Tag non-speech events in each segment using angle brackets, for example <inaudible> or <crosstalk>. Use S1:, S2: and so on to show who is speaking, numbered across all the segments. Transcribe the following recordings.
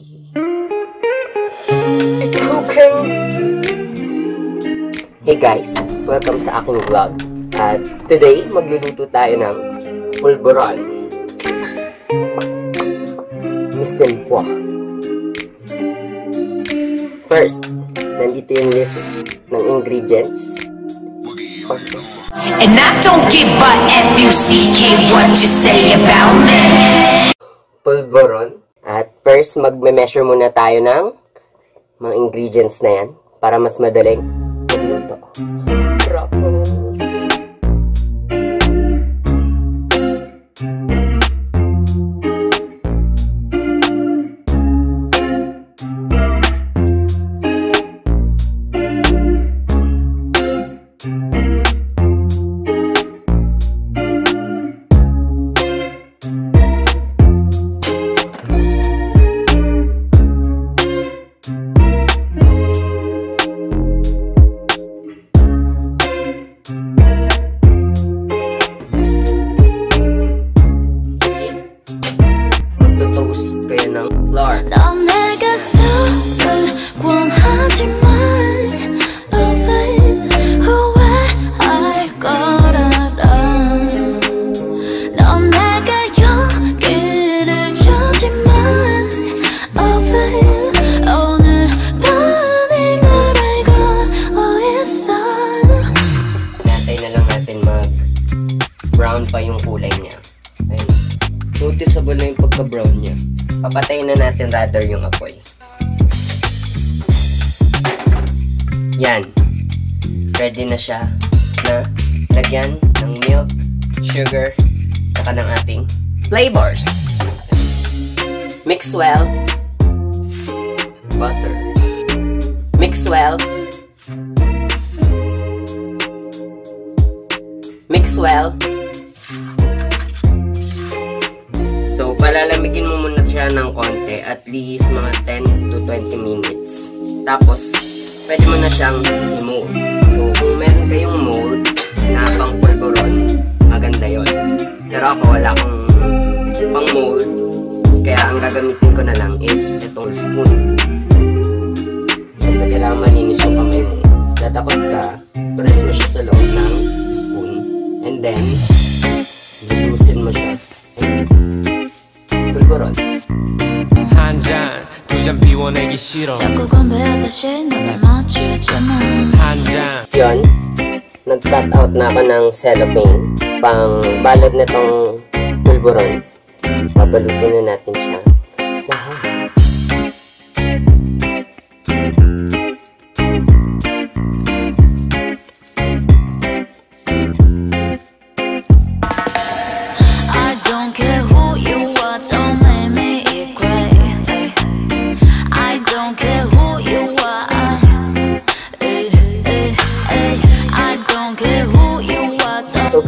S1: Hey guys, welcome sa aking vlog. At today, magluluto tayo ng pulburon. Mission po. First, nandito yung list ng ingredients.
S2: And I don't give a F-U-C-K what you say about me.
S1: pulburon. At first, magme-measure muna tayo ng mga ingredients na yan para mas madaling magluto. Truffles. Natin mag brown pa yung kulay niya. Ayun. Noticeable na yung pagka-brown niya. Papatayin na natin rather yung apoy. Yan. Ready na siya na lagyan ng milk, sugar, saka ng ating flavors. Mix well. Butter. Mix well. Mix well. So, palalamigin mo muna siya ng konti, at least mga 10 to 20 minutes. Tapos, pwede mo na siyang i-mold. So, kung meron kayong mold na pang pulveron, maganda yon. Pero ako, wala akong pang mold. Kaya ang gagamitin ko na lang is itong spoon. So, kailangan malinis yung kamay mo. Tatakot ka, press mo siya sa loob ng spoon. And then, lulusin mo siya.
S3: 한 잔, 두 잔 비워내기 싫어.
S4: 자꾸 건배하듯이 눈을 맞추지만
S3: 한 잔,
S1: Yun, nag-cut out na ako ng cellophane pang balot nitong pulveron. Babalutin na natin siya.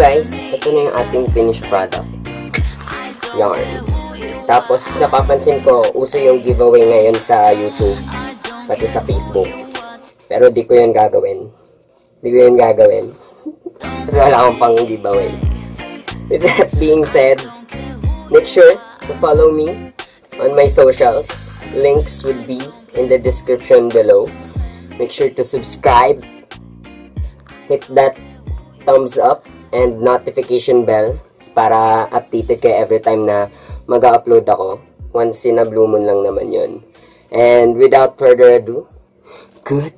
S1: Guys, ito na yung ating finished product. Yarn. Tapos napapansin ko, uso yung giveaway ngayon sa YouTube, pati sa Facebook. Pero di ko yun gagawin. Di ko yun gagawin. <laughs> Kasi wala akong pang giveaway. With that being said, make sure to follow me on my socials. Links would be in the description below. Make sure to subscribe, hit that thumbs up and notification bell para updated kayo every time na mag-upload ako. Once in a blue moon lang naman yun. And without further ado, good